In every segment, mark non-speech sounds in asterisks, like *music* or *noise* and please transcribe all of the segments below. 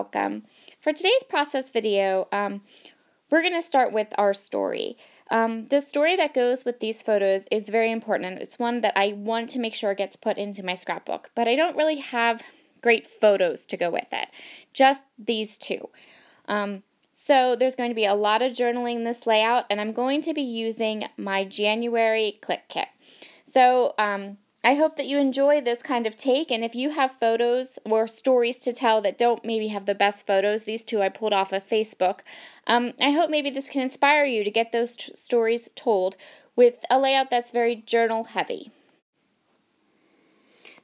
welcome. For today's process video, um, we're going to start with our story. Um, the story that goes with these photos is very important. It's one that I want to make sure gets put into my scrapbook, but I don't really have great photos to go with it. Just these two. Um, so there's going to be a lot of journaling in this layout, and I'm going to be using my January Clique Kit. So um, I hope that you enjoy this kind of take, and if you have photos or stories to tell that don't maybe have the best photos, these two I pulled off of Facebook, um, I hope maybe this can inspire you to get those stories told with a layout that's very journal heavy.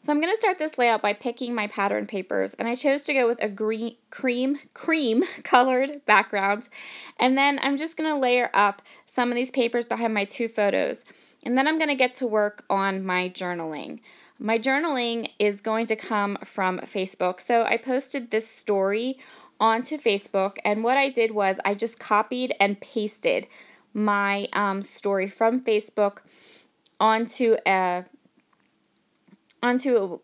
So I'm going to start this layout by picking my pattern papers, and I chose to go with a green, cream, cream *laughs* colored backgrounds, and then I'm just going to layer up some of these papers behind my two photos. And then I'm going to get to work on my journaling. My journaling is going to come from Facebook. So I posted this story onto Facebook, and what I did was I just copied and pasted my um, story from Facebook onto a onto a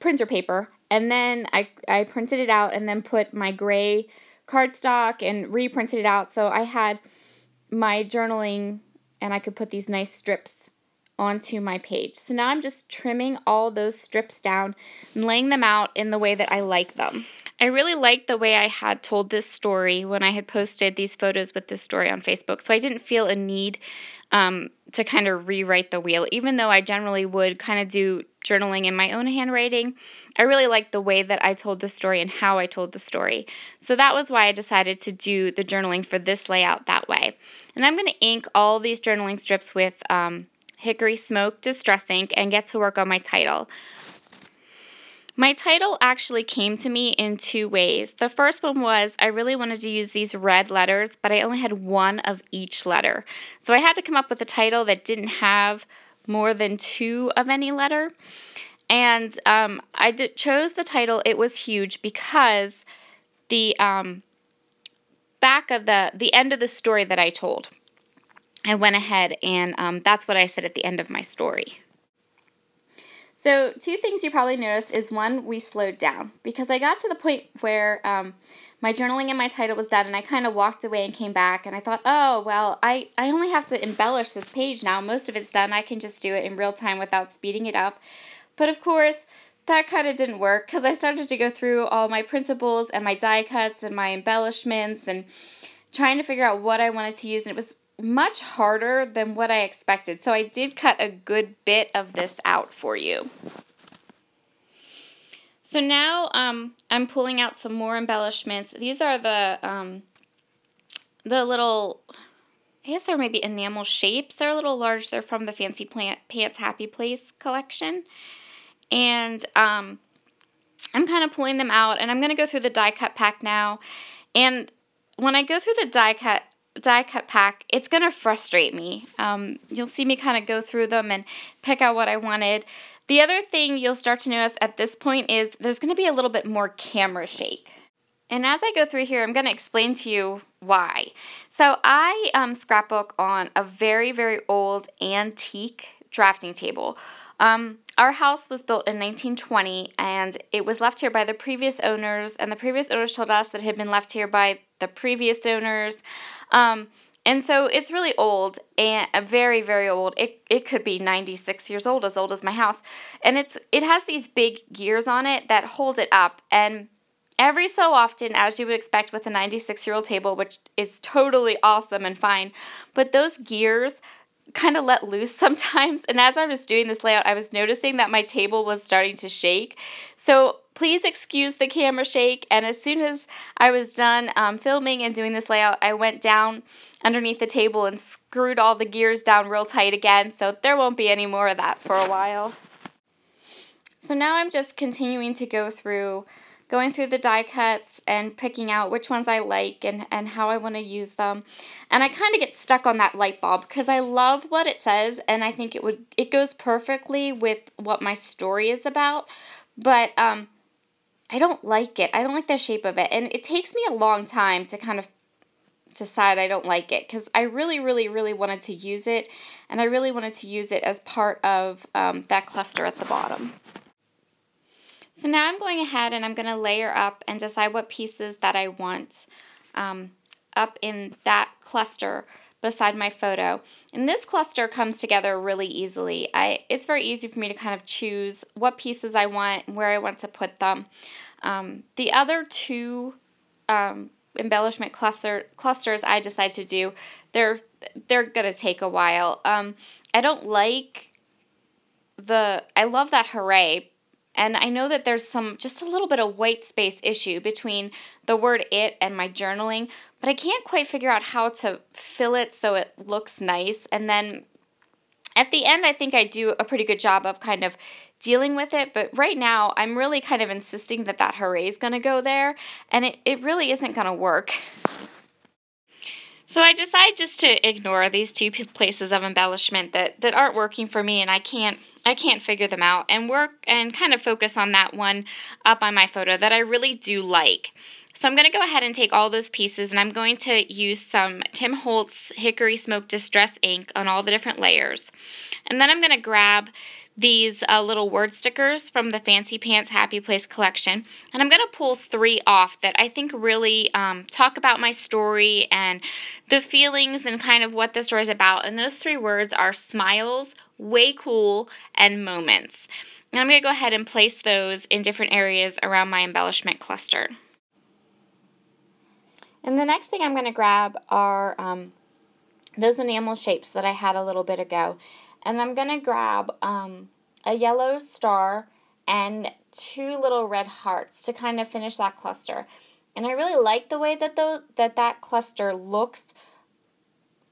printer paper, and then I I printed it out and then put my gray cardstock and reprinted it out so I had my journaling and I could put these nice strips onto my page. So now I'm just trimming all those strips down and laying them out in the way that I like them. I really liked the way I had told this story when I had posted these photos with this story on Facebook, so I didn't feel a need um, to kind of rewrite the wheel, even though I generally would kind of do journaling in my own handwriting. I really liked the way that I told the story and how I told the story. So that was why I decided to do the journaling for this layout that way. And I'm going to ink all these journaling strips with um, Hickory Smoke Distress Ink and get to work on my title. My title actually came to me in two ways. The first one was I really wanted to use these red letters, but I only had one of each letter. So I had to come up with a title that didn't have more than two of any letter. And um, I did, chose the title, It Was Huge, because the um, back of the, the end of the story that I told I went ahead and um, that's what I said at the end of my story. So, two things you probably noticed is one, we slowed down because I got to the point where um, my journaling and my title was done, and I kind of walked away and came back, and I thought, oh, well, I, I only have to embellish this page now. Most of it's done. I can just do it in real time without speeding it up. But of course, that kind of didn't work because I started to go through all my printables and my die cuts and my embellishments and trying to figure out what I wanted to use, and it was much harder than what I expected. So I did cut a good bit of this out for you. So now um, I'm pulling out some more embellishments. These are the um, the little, I guess they're maybe enamel shapes. They're a little large. They're from the Fancy Plant Pants Happy Place collection. And um, I'm kind of pulling them out. And I'm going to go through the die cut pack now. And when I go through the die cut die cut pack, it's going to frustrate me. Um, you'll see me kind of go through them and pick out what I wanted. The other thing you'll start to notice at this point is there's going to be a little bit more camera shake. And as I go through here, I'm going to explain to you why. So I um, scrapbook on a very, very old antique drafting table. Um, our house was built in 1920 and it was left here by the previous owners, and the previous owners told us that it had been left here by the previous owners. Um, and so it's really old and uh, very very old. It it could be 96 years old, as old as my house. And it's it has these big gears on it that hold it up and every so often as you would expect with a 96 year old table which is totally awesome and fine, but those gears kind of let loose *laughs* sometimes. And as I was doing this layout, I was noticing that my table was starting to shake. So please excuse the camera shake. And as soon as I was done um, filming and doing this layout, I went down underneath the table and screwed all the gears down real tight again. So there won't be any more of that for a while. So now I'm just continuing to go through going through the die cuts and picking out which ones I like and, and how I want to use them. And I kind of get stuck on that light bulb because I love what it says and I think it would it goes perfectly with what my story is about. But um, I don't like it. I don't like the shape of it. And it takes me a long time to kind of decide I don't like it because I really, really, really wanted to use it. And I really wanted to use it as part of um, that cluster at the bottom. So now I'm going ahead and I'm going to layer up and decide what pieces that I want um, up in that cluster beside my photo. And this cluster comes together really easily. I It's very easy for me to kind of choose what pieces I want and where I want to put them. Um, the other two um, embellishment cluster clusters I decide to do, they're they're gonna take a while. Um, I don't like the I love that hooray, and I know that there's some just a little bit of white space issue between the word it and my journaling, but I can't quite figure out how to fill it so it looks nice. And then at the end, I think I do a pretty good job of kind of dealing with it. But right now, I'm really kind of insisting that that hooray is going to go there, and it, it really isn't going to work. So I decide just to ignore these two places of embellishment that, that aren't working for me and I can't I can't figure them out and work and kind of focus on that one up on my photo that I really do like. So I'm going to go ahead and take all those pieces and I'm going to use some Tim Holtz Hickory Smoke Distress ink on all the different layers. And then I'm going to grab these uh, little word stickers from the Fancy Pants Happy Place collection. And I'm going to pull three off that I think really um, talk about my story and the feelings and kind of what the story is about. And those three words are smiles, way cool, and moments. And I'm going to go ahead and place those in different areas around my embellishment cluster. And the next thing I'm going to grab are um, those enamel shapes that I had a little bit ago. And I'm going to grab um, a yellow star and two little red hearts to kind of finish that cluster. And I really like the way that the, that that cluster looks,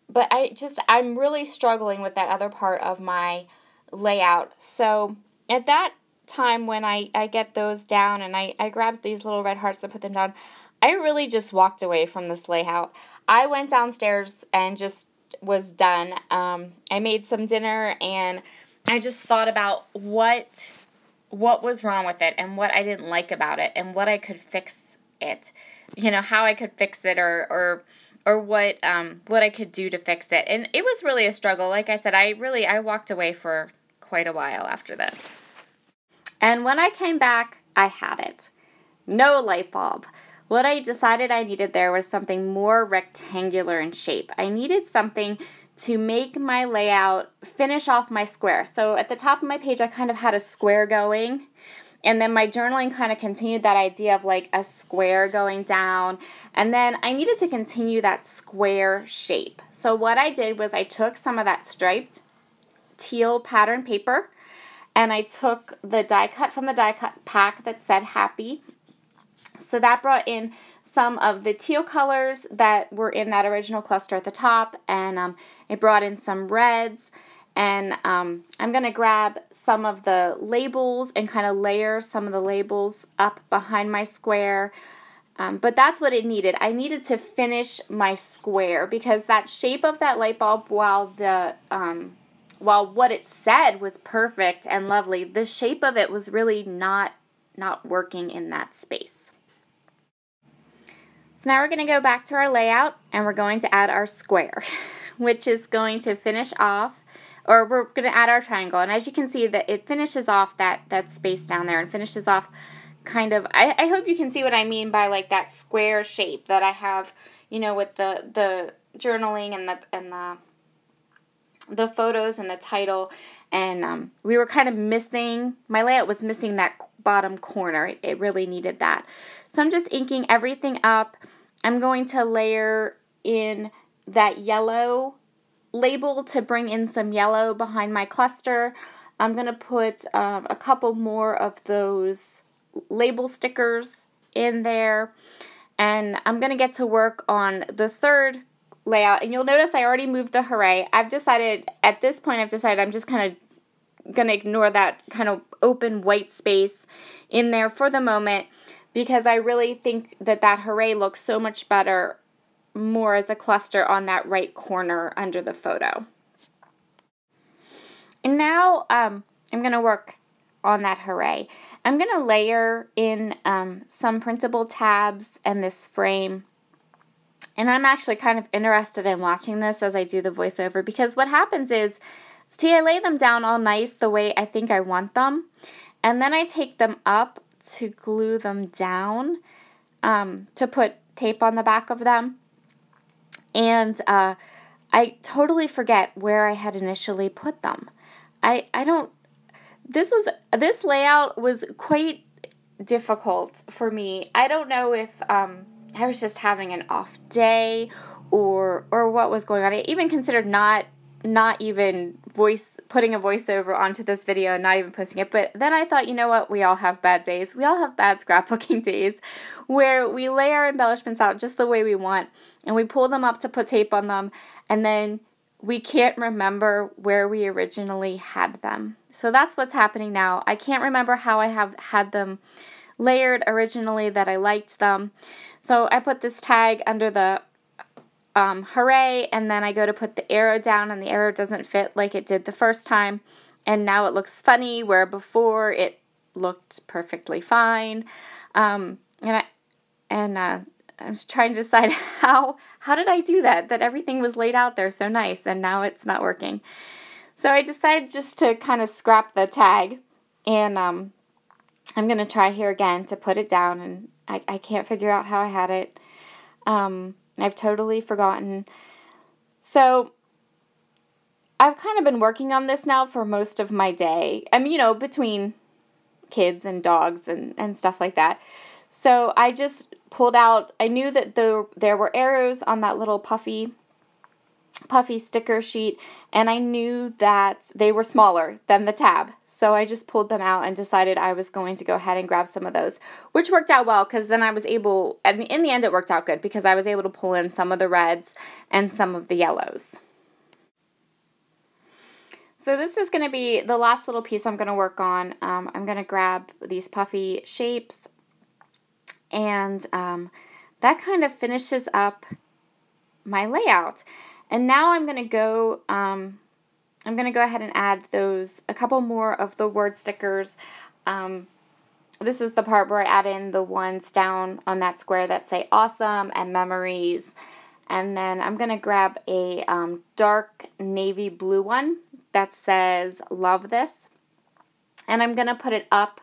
but I just I'm really struggling with that other part of my layout. So at that time when I, I get those down and I, I grab these little red hearts and put them down, I really just walked away from this layout. I went downstairs and just was done. Um, I made some dinner and I just thought about what what was wrong with it and what I didn't like about it and what I could fix it. You know, how I could fix it or or or what um what I could do to fix it. And it was really a struggle. Like I said, I really I walked away for quite a while after this. And when I came back, I had it. No light bulb. What I decided I needed there was something more rectangular in shape. I needed something to make my layout finish off my square. So at the top of my page, I kind of had a square going. And then my journaling kind of continued that idea of like a square going down. And then I needed to continue that square shape. So what I did was I took some of that striped teal pattern paper and I took the die cut from the die cut pack that said happy so that brought in some of the teal colors that were in that original cluster at the top, and um, it brought in some reds. And um, I'm going to grab some of the labels and kind of layer some of the labels up behind my square. Um, but that's what it needed. I needed to finish my square because that shape of that light bulb, while the um, while what it said was perfect and lovely, the shape of it was really not not working in that space. So now we're going to go back to our layout and we're going to add our square, *laughs* which is going to finish off, or we're going to add our triangle. And as you can see, that it finishes off that, that space down there and finishes off kind of, I, I hope you can see what I mean by like that square shape that I have, you know, with the, the journaling and the, and the, the photos and the title. And um, we were kind of missing, my layout was missing that bottom corner. It, it really needed that. So I'm just inking everything up. I'm going to layer in that yellow label to bring in some yellow behind my cluster. I'm going to put um, a couple more of those label stickers in there. And I'm going to get to work on the third layout. And you'll notice I already moved the hooray. I've decided, at this point, I've decided I'm just kind of going to ignore that kind of open white space in there for the moment because I really think that that hooray looks so much better more as a cluster on that right corner under the photo. And now um, I'm going to work on that hooray. I'm going to layer in um, some printable tabs and this frame. And I'm actually kind of interested in watching this as I do the voiceover because what happens is, see, I lay them down all nice the way I think I want them. And then I take them up to glue them down um, to put tape on the back of them. And uh, I totally forget where I had initially put them. I, I don't, this was, this layout was quite difficult for me. I don't know if um, I was just having an off day or or what was going on. I even considered not not even voice putting a voiceover onto this video and not even posting it. But then I thought, you know what? We all have bad days. We all have bad *laughs* scrapbooking days where we lay our embellishments out just the way we want and we pull them up to put tape on them and then we can't remember where we originally had them. So that's what's happening now. I can't remember how I have had them layered originally that I liked them. So I put this tag under the um, hooray, and then I go to put the arrow down, and the arrow doesn't fit like it did the first time, and now it looks funny where before it looked perfectly fine. Um, and I and uh, I was trying to decide *laughs* how how did I do that? That everything was laid out there so nice, and now it's not working. So I decided just to kind of scrap the tag, and um, I'm gonna try here again to put it down, and I, I can't figure out how I had it. Um, I've totally forgotten. So I've kind of been working on this now for most of my day. I mean, you know, between kids and dogs and, and stuff like that. So I just pulled out, I knew that there, there were arrows on that little puffy puffy sticker sheet and I knew that they were smaller than the tab. So I just pulled them out and decided I was going to go ahead and grab some of those, which worked out well because then I was able, and in the end it worked out good because I was able to pull in some of the reds and some of the yellows. So this is going to be the last little piece I'm going to work on. Um, I'm going to grab these puffy shapes and um, that kind of finishes up my layout. And now I'm going to go um, I'm going to go ahead and add those, a couple more of the word stickers. Um, this is the part where I add in the ones down on that square that say awesome and memories. And then I'm going to grab a um, dark navy blue one that says love this. And I'm going to put it up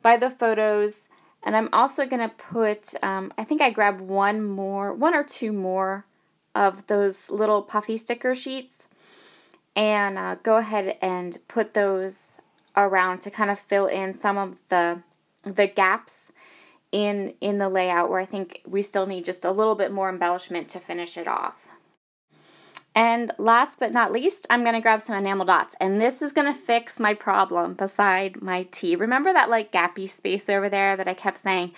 by the photos. And I'm also going to put, um, I think I grabbed one more, one or two more of those little puffy sticker sheets and uh, go ahead and put those around to kind of fill in some of the the gaps in in the layout where I think we still need just a little bit more embellishment to finish it off. And last but not least, I'm going to grab some enamel dots. And this is going to fix my problem beside my T. Remember that like gappy space over there that I kept saying,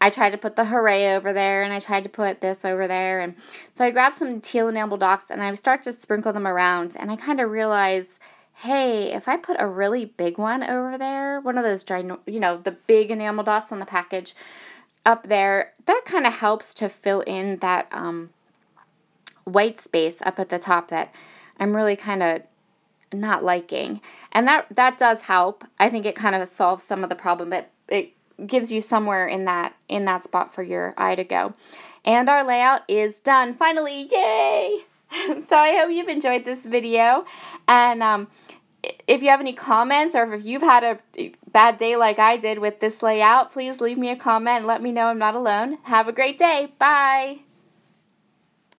I tried to put the hooray over there and I tried to put this over there. And so I grabbed some teal enamel dots and I start to sprinkle them around. And I kind of realized, hey, if I put a really big one over there, one of those, you know, the big enamel dots on the package up there, that kind of helps to fill in that um, white space up at the top that I'm really kind of not liking. And that that does help. I think it kind of solves some of the problem, but it gives you somewhere in that in that spot for your eye to go. And our layout is done. Finally, yay! *laughs* so I hope you've enjoyed this video. And um, if you have any comments or if you've had a bad day like I did with this layout, please leave me a comment and let me know I'm not alone. Have a great day. Bye!